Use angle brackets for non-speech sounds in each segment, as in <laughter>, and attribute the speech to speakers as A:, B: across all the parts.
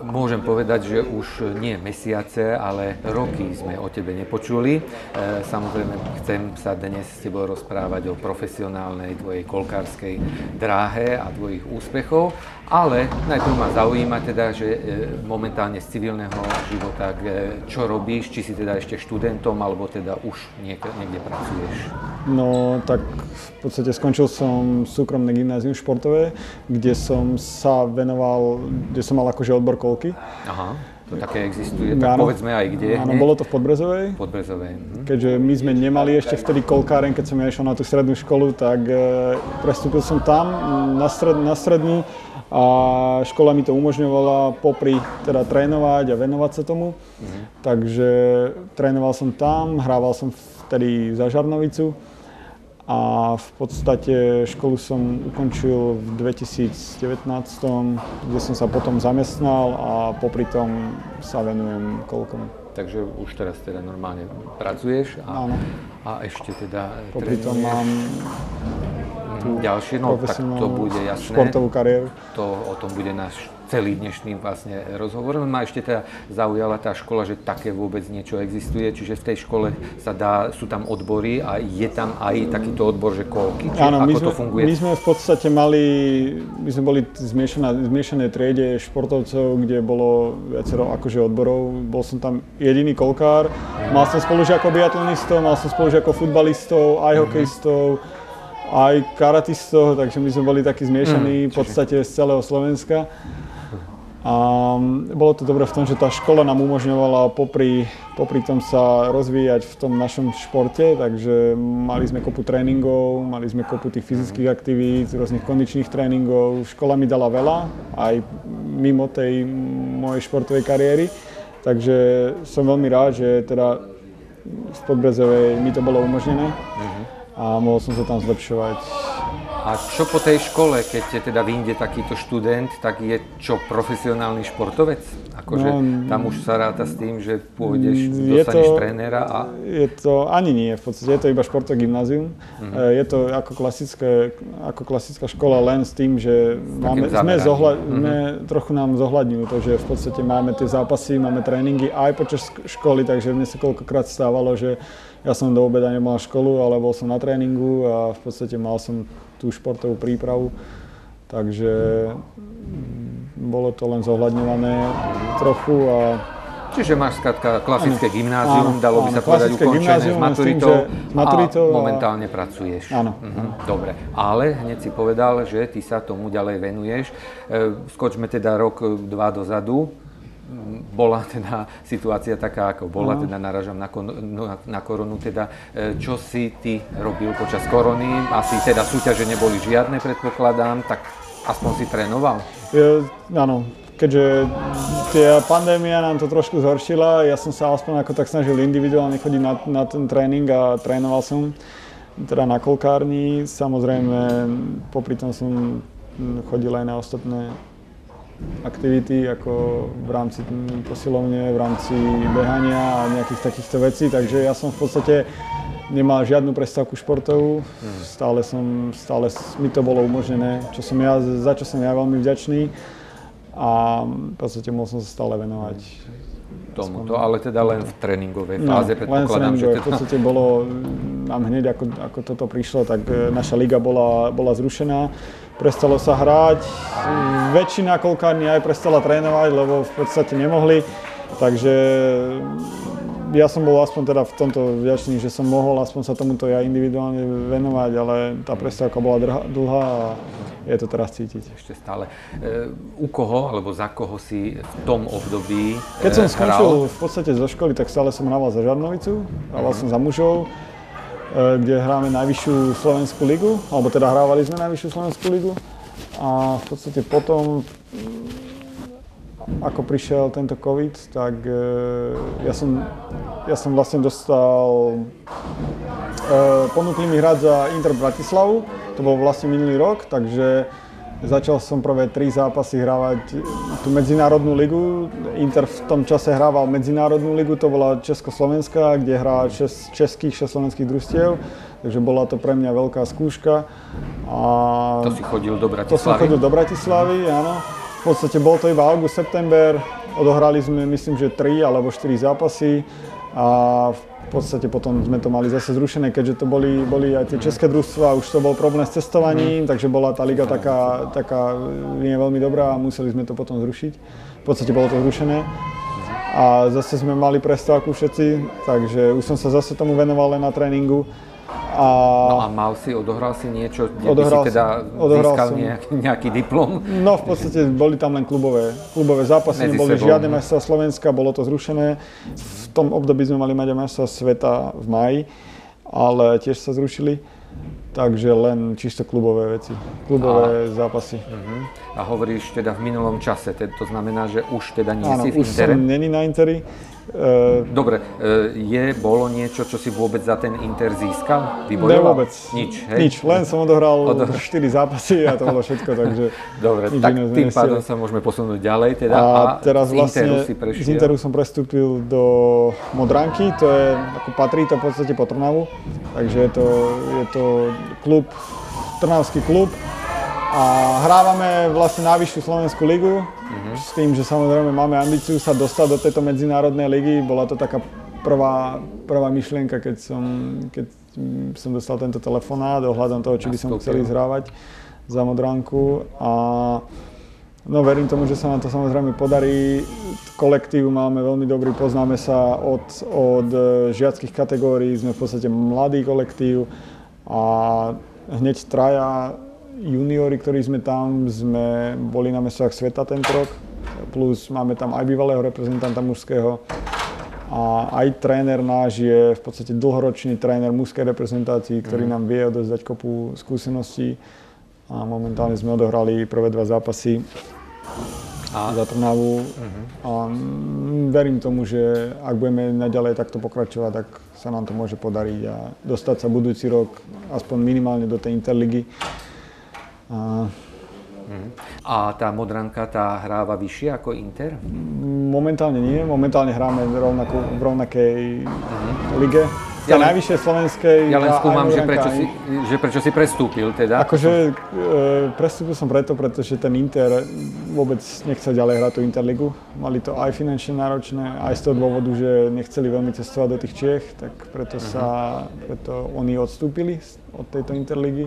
A: Môžem povedať, že už nie mesiace, ale roky sme o tebe nepočuli. E, samozrejme, chcem sa dnes s tebou rozprávať o profesionálnej tvojej kolkárskej dráhe a tvojich úspechov, ale najprv ma zaujíma teda, že e, momentálne z civilného života, čo robíš, či si teda ešte študentom, alebo teda už niekde, pracuješ?
B: No, tak v podstate skončil som súkromné gymnázium športové, kde som sa venoval, kde som mal akože odbor kolky.
A: Aha. To také existuje, tak áno, povedzme aj kde.
B: Áno, bolo to v Podbrezovej.
A: Podbrezovej. Mhm.
B: Keďže my sme nemali ešte vtedy kolkáren, keď som ja išiel na tú strednú školu, tak e, prestúpil som tam na, stred, na strednú a škola mi to umožňovala popri teda trénovať a venovať sa tomu. Mhm. Takže trénoval som tam, hrával som vtedy za Žarnovicu a v podstate školu som ukončil v 2019, kde som sa potom zamestnal a popri tom sa venujem kolkom.
A: Takže už teraz teda normálne pracuješ a, Áno. a ešte teda
B: Popri tom mám
A: ďalšie, no tak to bude jasné.
B: Športovú kariéru.
A: To o tom bude náš celý dnešný vlastne rozhovor. Ma ešte teda zaujala tá škola, že také vôbec niečo existuje, čiže v tej škole sa dá, sú tam odbory a je tam aj takýto odbor, že koľky, či Áno, ako
B: my sme,
A: to funguje?
B: My sme v podstate mali, my sme boli zmiešané, zmiešané triede športovcov, kde bolo viacero akože odborov. Bol som tam jediný kolkár, mal som spolužiakov biatlonistov, mal som spolužiakov futbalistov, aj hokejistov, aj karatistov, takže my sme boli takí zmiešaní mm, v podstate z celého Slovenska. A bolo to dobré v tom, že tá škola nám umožňovala popri, popri tom sa rozvíjať v tom našom športe, takže mali sme kopu tréningov, mali sme kopu tých fyzických aktivít, rôznych kondičných tréningov. Škola mi dala veľa, aj mimo tej mojej športovej kariéry, takže som veľmi rád, že teda v Podbrezovej mi to bolo umožnené mhm. A mohol som sa tam zlepšovať
A: a čo po tej škole, keď je teda vyjde takýto študent, tak je čo profesionálny športovec? Akože no, tam už sa ráta s tým, že pôjdeš, dostaneš to, trénera a...
B: Je to, ani nie, v podstate je to iba športové gymnázium. Uh-huh. Je to ako, klasické, ako klasická škola len s tým, že máme, sme zohľad, uh-huh. sme, trochu nám zohľadňujú to, že v podstate máme tie zápasy, máme tréningy aj počas školy, takže mne sa koľkokrát stávalo, že ja som do obeda nemal školu, ale bol som na tréningu a v podstate mal som tú športovú prípravu. Takže mm, bolo to len zohľadňované trochu a
A: Čiže máš skrátka klasické áno, gymnázium, áno, dalo by sa povedať ukončené s maturitou, tým, maturitou a momentálne a... pracuješ.
B: Áno.
A: Mhm, dobre, ale hneď si povedal, že ty sa tomu ďalej venuješ. E, skočme teda rok, dva dozadu bola teda situácia taká, ako bola, no. teda naražam na, no, na, na koronu, teda e, čo si ty robil počas korony, asi teda súťaže neboli žiadne, predpokladám, tak aspoň si trénoval?
B: Je, áno, keďže tie pandémia nám to trošku zhoršila, ja som sa aspoň ako tak snažil individuálne chodiť na, na ten tréning a trénoval som teda na kolkárni, samozrejme popri tom som chodil aj na ostatné aktivity ako v rámci posilovne, v rámci behania a nejakých takýchto vecí, takže ja som v podstate nemal žiadnu prestávku športovú, mhm. stále, som, stále mi to bolo umožnené, čo som ja, za čo som ja veľmi vďačný. A v podstate mohol som sa stále venovať
A: tomuto, ale teda len v tréningovej no, fáze, no, predpokladám,
B: že teda... v podstate bolo, nám hneď ako, ako toto prišlo, tak e, naša liga bola, bola zrušená, prestalo sa hrať. Väčšina kolkárni aj prestala trénovať, lebo v podstate nemohli. Takže ja som bol aspoň teda v tomto vďačný, že som mohol aspoň sa tomuto ja individuálne venovať, ale tá prestávka bola dlhá a je to teraz cítiť.
A: Ešte stále. E, u koho alebo za koho si v tom období
B: Keď som e, skončil v podstate zo školy, tak stále som hrával za Žarnovicu, hrával som za mužov. E, kde hráme najvyššiu slovenskú ligu, alebo teda hrávali sme najvyššiu slovenskú ligu. A v podstate potom, ako prišiel tento COVID, tak e, ja som, ja som vlastne dostal, e, ponúkli mi hrať za Inter Bratislavu, to bol vlastne minulý rok, takže Začal som prvé tri zápasy hrávať tú medzinárodnú ligu. Inter v tom čase hrával medzinárodnú ligu, to bola Československá, kde hrá šest českých, šest slovenských družstiev. Takže bola to pre mňa veľká skúška.
A: A to si chodil do Bratislavy?
B: To som chodil do Bratislavy, áno. V podstate bol to iba august, september, odohrali sme myslím, že 3 alebo 4 zápasy a v podstate potom sme to mali zase zrušené, keďže to boli, boli aj tie české družstva, už to bol problém s cestovaním, takže bola tá liga taká, taká nie veľmi dobrá a museli sme to potom zrušiť. V podstate bolo to zrušené. A zase sme mali prestávku všetci, takže už som sa zase tomu venoval len na tréningu.
A: A, no a mal si, odohral si niečo, kde
B: odohral
A: by si teda
B: odohral
A: získal
B: som.
A: nejaký, nejaký diplom?
B: No v podstate boli tam len klubové, klubové zápasy,
A: Medzi
B: neboli
A: sebou.
B: žiadne majstra Slovenska, bolo to zrušené. V tom období sme mali mať aj majstra sveta v maji, ale tiež sa zrušili. Takže len čisto klubové veci, klubové zápasy.
A: Mhm. A hovoríš teda v minulom čase, to znamená, že už teda nie
B: Áno,
A: si v
B: už
A: Intere?
B: som není na Interi. E,
A: Dobre, e, je, bolo niečo, čo si vôbec za ten Inter získal?
B: ne
A: Vybojoval?
B: vôbec.
A: Nič, hej?
B: Nič, len som odohral
A: Odohral.
B: 4 zápasy a to bolo všetko, takže <laughs>
A: Dobre, tak tým pádom sa môžeme posunúť ďalej teda.
B: A, teraz
A: z
B: vlastne
A: Interu si prešiel.
B: z Interu som prestúpil do Modranky, to je, ako patrí to v podstate po Trnavu, takže je to, je to klub, Trnavský klub a hrávame vlastne najvyššiu Slovenskú ligu,
A: Mhm.
B: s tým, že samozrejme máme ambíciu sa dostať do tejto medzinárodnej ligy, bola to taká prvá, prvá myšlienka, keď som, keď som dostal tento telefonát ohľadom toho, či by som chcel ísť hrávať za Modranku a No verím tomu, že sa nám to samozrejme podarí. Kolektív máme veľmi dobrý, poznáme sa od, od e, žiackých kategórií, sme v podstate mladý kolektív a hneď traja juniori, ktorí sme tam, sme boli na mestách sveta tento rok, plus máme tam aj bývalého reprezentanta mužského. A aj tréner náš je v podstate dlhoročný tréner mužskej reprezentácii, ktorý nám vie odozdať kopu skúseností. A momentálne sme odohrali prvé dva zápasy
A: A-
B: za Trnavu. A mm, verím tomu, že ak budeme naďalej takto pokračovať, tak sa nám to môže podariť a dostať sa budúci rok aspoň minimálne do tej Interligy. A
A: A tá Modranka, tá hráva vyššie ako Inter?
B: momentálne nie, momentálne hráme rovnako, v rovnakej lige.
A: Mhm. Ja len-
B: najvyššej slovenskej.
A: Ja len skúmam, že prečo,
B: aj-
A: si, že prečo si prestúpil teda.
B: Akože e, prestúpil som preto, pretože ten Inter vôbec nechcel ďalej hrať tú Interligu. Mali to aj finančne náročné, aj z toho dôvodu, že nechceli veľmi cestovať do tých Čiech, tak preto sa, preto oni odstúpili od tejto Interligy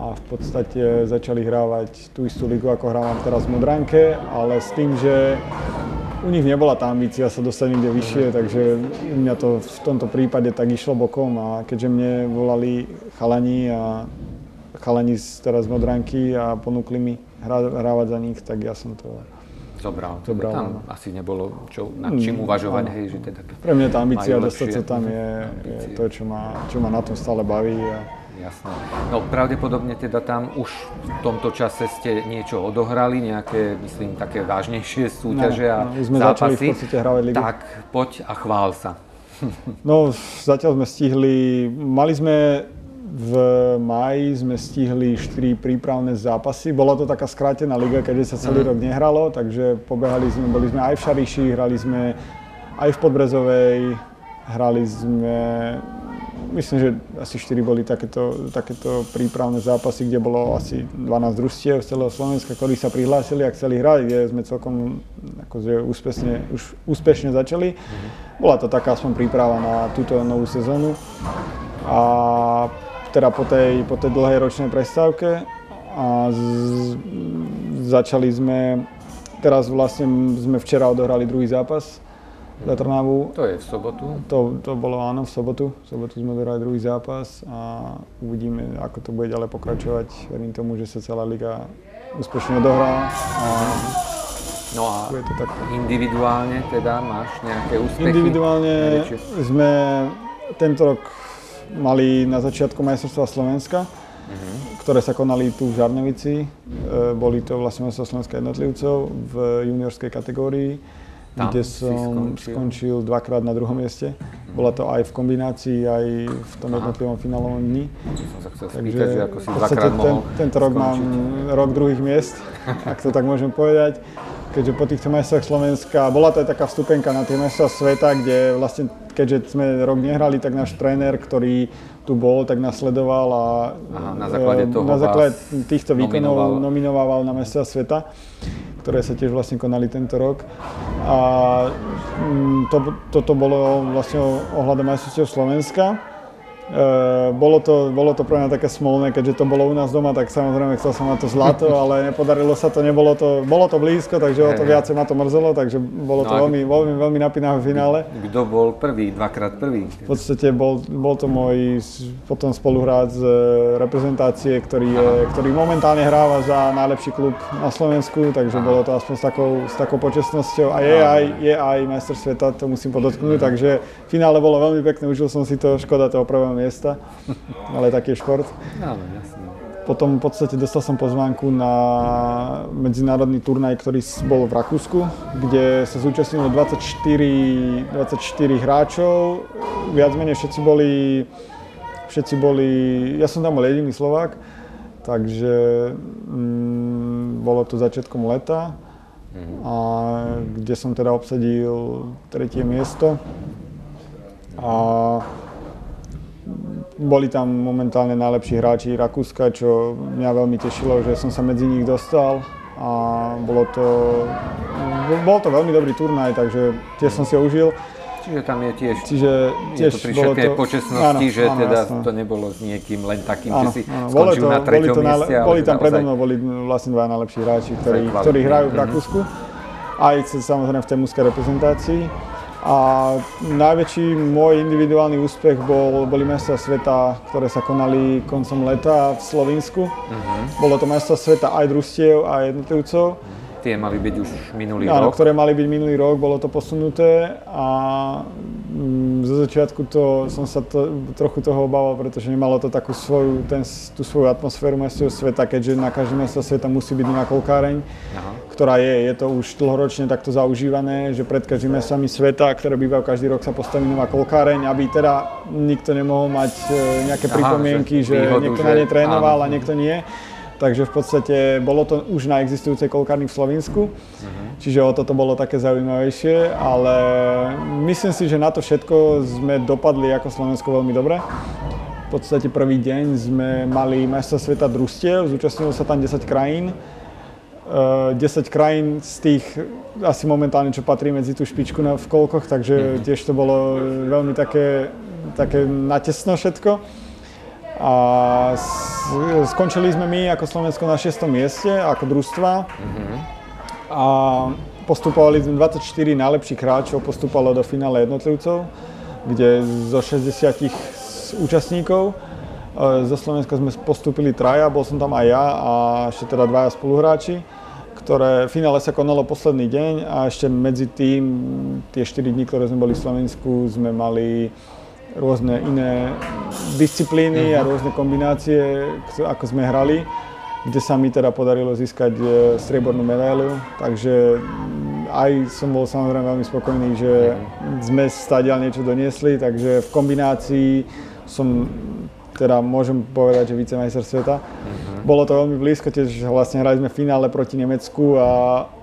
B: a v podstate začali hrávať tú istú ligu, ako hrávam teraz v Modranke, ale s tým, že u nich nebola tá ambícia sa dostať niekde vyššie, takže u mňa to v tomto prípade tak išlo bokom a keďže mne volali chalani a chalani z teraz z Modranky a ponúkli mi hrávať za nich, tak ja som to...
A: Zobral.
B: Zobral,
A: Tam
B: áno.
A: asi nebolo čo, nad čím uvažovať, hej, že teda
B: Pre mňa tá ambícia dostať sa tam je, je to, čo ma, čo ma na tom stále baví. A
A: Jasné. No pravdepodobne teda tam už v tomto čase ste niečo odohrali, nejaké, myslím, také vážnejšie súťaže a
B: no, už sme začali v podstate hrávať ligu.
A: Tak poď a chvál sa. <laughs>
B: No, zatiaľ sme stihli, mali sme v máji sme stihli 4 prípravné zápasy. Bola to taká skrátená liga, keďže sa celý rok nehralo, takže pobehali sme, boli sme aj v Šariši, hrali sme aj v Podbrezovej, hrali sme, myslím, že asi 4 boli takéto, takéto prípravné zápasy, kde bolo asi 12 družstiev z celého Slovenska, ktorí sa prihlásili a chceli hrať, kde sme celkom akože úspešne, už úspešne začali. Bola to taká aspoň príprava na túto novú sezónu. A teda po tej, po tej dlhej ročnej prestávke a z, začali sme, teraz vlastne sme včera odohrali druhý zápas za Trnavu.
A: To je v sobotu.
B: To, to bolo áno, v sobotu. V sobotu sme odohrali druhý zápas a uvidíme, ako to bude ďalej pokračovať. Verím tomu, že sa celá liga úspešne odohrá a
A: No a
B: bude to tak.
A: individuálne teda máš nejaké úspechy?
B: Individuálne sme tento rok mali na začiatku majstrovstva Slovenska, ktoré sa konali tu v Žarnovici. E, Boli to vlastne majstrovstvá Slovenska jednotlivcov v juniorskej kategórii,
A: Tam
B: kde som
A: skončil.
B: skončil dvakrát na druhom mieste. Bola to aj v kombinácii, aj v tom jednotlivom finálovom dni.
A: Som sa chcel
B: Takže
A: spýtať, že ako si
B: v podstate
A: dvakrát mohol
B: tento rok mám
A: skončiť.
B: rok druhých miest, ak to tak môžem povedať. Keďže po týchto majstroch Slovenska, bola to aj taká vstupenka na tie majstrov sveta, kde vlastne, keďže sme rok nehrali, tak náš tréner, ktorý tu bol, tak nasledoval a
A: Aha, na základe
B: e,
A: toho
B: na základe týchto výkonov
A: nominoval.
B: na majstrov sveta. Ktoré sa tiež vlastne konali tento rok. A mm, to, toto bolo vlastne ohľadom majstrovstiev Slovenska. Uh, bolo, to, bolo to pre mňa také smolné, keďže to bolo u nás doma, tak samozrejme chcel som na to zlato, <laughs> ale nepodarilo sa to, nebolo to, bolo to blízko, takže o to viacej ma to mrzelo, takže bolo to no veľmi, veľmi, veľmi napínavé finále.
A: Kto bol prvý, dvakrát prvý?
B: V podstate bol, bol to môj potom spoluhrát z reprezentácie, ktorý, je, ktorý momentálne hráva za najlepší klub na Slovensku, takže Aha. bolo to aspoň s takou, s takou počestnosťou a je aj, je aj majster sveta, to musím podotknúť, takže finále bolo veľmi pekné, užil som si to, škoda toho prvého miesta, ale taký je šport.
A: Áno, jasne.
B: Potom v podstate dostal som pozvánku na medzinárodný turnaj, ktorý bol v Rakúsku, kde sa zúčastnilo 24, 24 hráčov. Viac menej všetci boli, všetci boli, ja som tam bol jediný Slovák, takže mm, bolo to začiatkom leta, mhm. a kde som teda obsadil tretie miesto. A boli tam momentálne najlepší hráči Rakúska, čo mňa veľmi tešilo, že som sa medzi nich dostal a bolo to, bol to veľmi dobrý turnaj, takže tiež som si ho užil.
A: Čiže tam je tiež,
B: Čiže tiež
A: je to pri všetkej to, počesnosti, áno, že áno, teda jasno. to nebolo s niekým len takým, áno, že si áno, skončil to, na treťom boli mieste.
B: Ale boli tam predo mnou, boli vlastne dva najlepší hráči, ktorí, ktorí hrajú v mhm. Rakúsku. Aj samozrejme v tej mužskej reprezentácii. A najväčší môj individuálny úspech bol, boli mesta sveta, ktoré sa konali koncom leta v Slovensku. Uh-huh. Bolo to mesta sveta aj družstiev, aj jednotlivcov.
A: Tie mali byť už minulý
B: Áno,
A: rok?
B: ktoré mali byť minulý rok, bolo to posunuté a zo začiatku to, som sa to, trochu toho obával, pretože nemalo to takú svoju, ten, tú svoju atmosféru mestského sveta, keďže na každé mesto sveta musí byť iná kolkáreň. Aha ktorá je. Je to už dlhoročne takto zaužívané, že pred každými mestami sveta, ktoré bývajú každý rok, sa postaví nová kolkáreň, aby teda nikto nemohol mať e, nejaké Aha, pripomienky, že, že niekto že... na ne trénoval áno. a niekto nie. Takže v podstate bolo to už na existujúcej kolkárni v Slovensku, uh-huh. čiže o toto bolo také zaujímavejšie, ale myslím si, že na to všetko sme dopadli ako Slovensko veľmi dobre. V podstate prvý deň sme mali mesta sveta družstiev, zúčastnilo sa tam 10 krajín 10 eh, krajín z tých asi momentálne, čo patrí medzi tú špičku na, v kolkoch, takže mm. tiež to bolo veľmi také, také natesno všetko. A skončili sme my ako Slovensko na 6. mieste, ako družstva. Mm-hmm. A postupovali sme 24 najlepších hráčov, postupalo do finále jednotlivcov, kde zo 60 účastníkov eh, zo Slovenska sme postúpili traja, bol som tam aj ja a ešte teda dvaja spoluhráči ktoré v finále sa konalo posledný deň a ešte medzi tým tie 4 dní, ktoré sme boli v Slovensku, sme mali rôzne iné disciplíny a mhm. rôzne kombinácie, ako sme hrali, kde sa mi teda podarilo získať e, striebornú medailu. Takže mm, aj som bol samozrejme veľmi spokojný, že mhm. sme stadiaľ niečo doniesli, takže v kombinácii som teda môžem povedať, že vicemajster sveta. Uh-huh. Bolo to veľmi blízko, tiež vlastne hrali sme v finále proti Nemecku a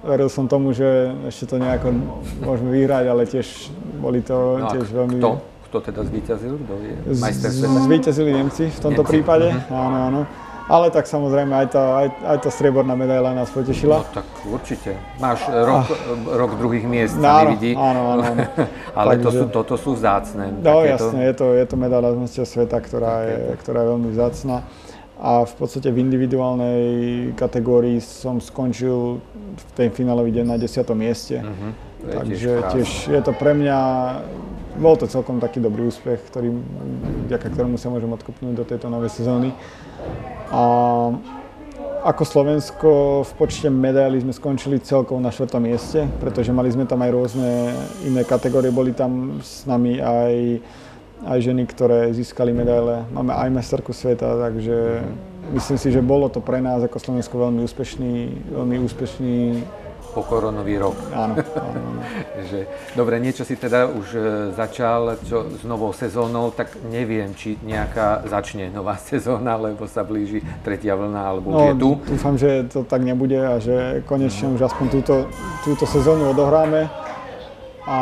B: veril som tomu, že ešte to nejako môžeme vyhrať, ale tiež boli to no tiež veľmi...
A: Kto? Kto teda zvíťazil? Kto je majster sveta?
B: Zvíťazili Nemci v tomto Nemci. prípade, uh-huh. áno, áno. Ale tak samozrejme aj tá, aj, aj tá strieborná medaila nás potešila.
A: No tak určite. Máš rok, ah. rok druhých miest, sa nevidí.
B: Áno, áno, áno. <laughs>
A: Ale Takže, to sú, toto sú vzácne.
B: No jasne, je to, je to medaila z sveta, ktorá je, ktorá je veľmi vzácna. A v podstate v individuálnej kategórii som skončil v tej finálový deň na 10. mieste. Uh-huh. Takže tiež je to pre mňa, bol to celkom taký dobrý úspech, ktorý, vďaka ktorému sa môžem odkopnúť do tejto novej sezóny. A ako Slovensko v počte medailí sme skončili celkovo na 4. mieste, pretože mali sme tam aj rôzne iné kategórie, boli tam s nami aj, aj ženy, ktoré získali medaile. Máme aj mesterku sveta, takže myslím si, že bolo to pre nás ako Slovensko veľmi úspešný, veľmi úspešný
A: po koronový rok.
B: Áno, <laughs> áno.
A: že, dobre, niečo si teda už e, začal čo, s novou sezónou, tak neviem, či nejaká začne nová <laughs> sezóna, lebo sa blíži tretia vlna, alebo no, už je tu.
B: Dúfam, že to tak nebude a že konečne už aspoň túto, túto sezónu odohráme. A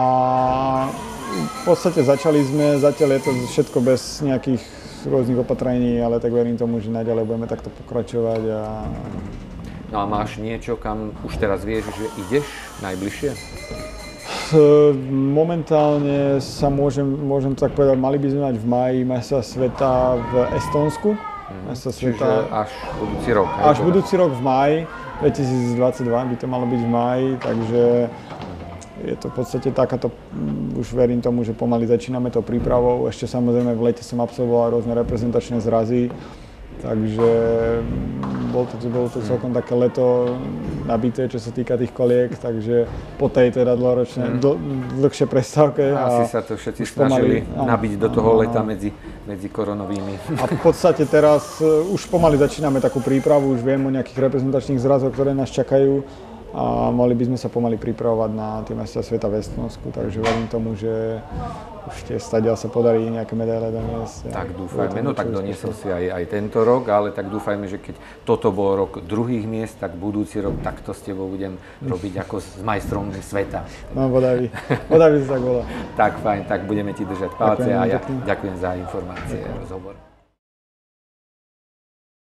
B: v podstate začali sme, zatiaľ je to všetko bez nejakých rôznych opatrení, ale tak verím tomu, že naďalej budeme takto pokračovať a
A: No a máš niečo, kam už teraz vieš, že ideš najbližšie?
B: Momentálne sa môžem, môžem tak povedať, mali by sme mať v maji mesa sveta v Estonsku.
A: Mesa sveta... Čiže až budúci rok.
B: Až budúci rok v maji, 2022 by to malo byť v maji, takže je to v podstate takáto, už verím tomu, že pomaly začíname to prípravou. Ešte samozrejme v lete som absolvoval rôzne reprezentačné zrazy, takže bol to, bolo to celkom také leto nabité, čo sa týka tých koliek, takže po tej teda dlhoročnej, mm. dl, dlhšie prestávke.
A: Asi sa to všetci snažili pomaly, nabiť do toho áno, leta medzi, medzi koronovými.
B: A v podstate teraz uh, už pomaly začíname takú prípravu, už viem o nejakých reprezentačných zrazoch, ktoré nás čakajú a mohli by sme sa pomaly pripravovať na tie mesta sveta v Estonsku, takže verím tomu, že už tie stadia sa podarí nejaké medaile doniesť.
A: Tak dúfajme, no tak doniesol si aj, aj tento rok, ale tak dúfajme, že keď toto bol rok druhých miest, tak budúci rok takto s tebou budem robiť ako s majstrom sveta.
B: No bodaj by sa tak bolo. <laughs>
A: tak fajn, tak budeme ti držať palce a ja ďakujem za informácie a rozhovor.